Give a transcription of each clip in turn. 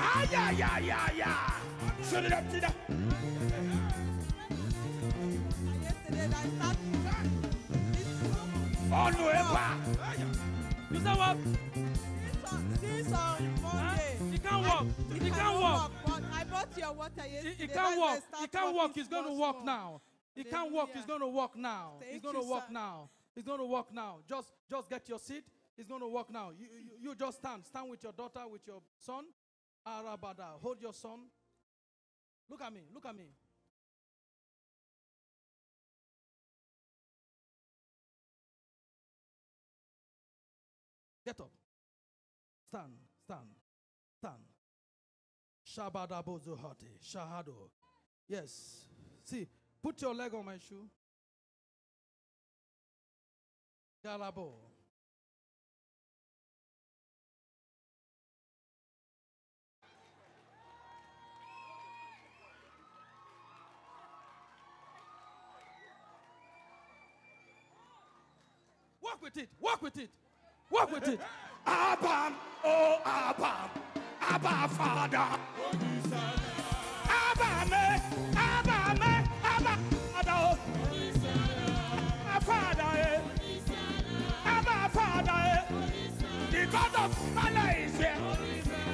Ah, yeah, yeah, yeah, yeah. Shut it up, sit up. Yesterday Oh, no, ever. You say what? Since on Monday. He can't walk. I- He can't walk. I bought your water yesterday. he can't walk. He can't walk. He's going to walk now. He can't walk. He's going to walk now. He's going to walk now. He's going to walk now. Just, just get your seat. He's going to walk now. You, you, you just stand. Stand with your daughter, with your son. Arabada. Hold your son. Look at me. Look at me. Get up. Stand. Stand. Stand. Shabadabozuhati. Shahado. Yes. See, put your leg on my shoe. Galabo. Walk with it. Walk with it. Walk with it. Abba, oh Abba, Abba Father. Abba me, Abba me, Abba Father. Abba Father, eh. Eh. The God of Malaysia,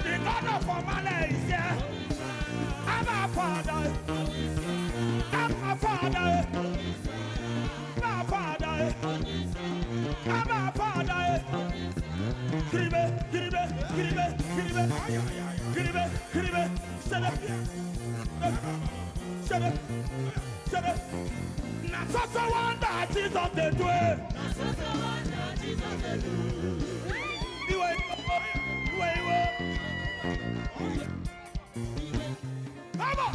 the God of Malaysia. Kiribe, kiribe, kiribe, kiribe, kiribe, kiribe. Shut up. Shut up. Shut up. Na so wonder Jesus dey do it. Iwe iwe, iwe iwe. Come on.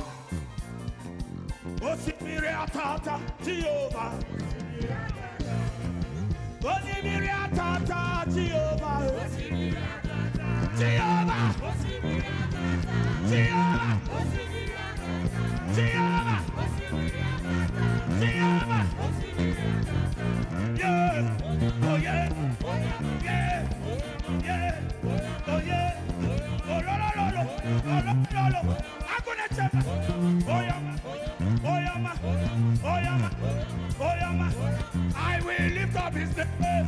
Oh, Osimiri atata Jehovah. Oh, Osimiri atata Jehovah. Jehovah. Jehovah. Jehovah. Jehovah. Yeah. Oh yeah. Yeah. Yeah. Oh yeah. Oh. Oh check. Oh. Oh. Oh. Oh. I will lift up his name.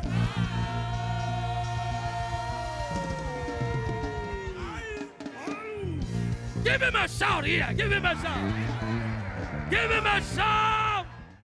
Give him a shout here. Give him a shout. Give him a shout.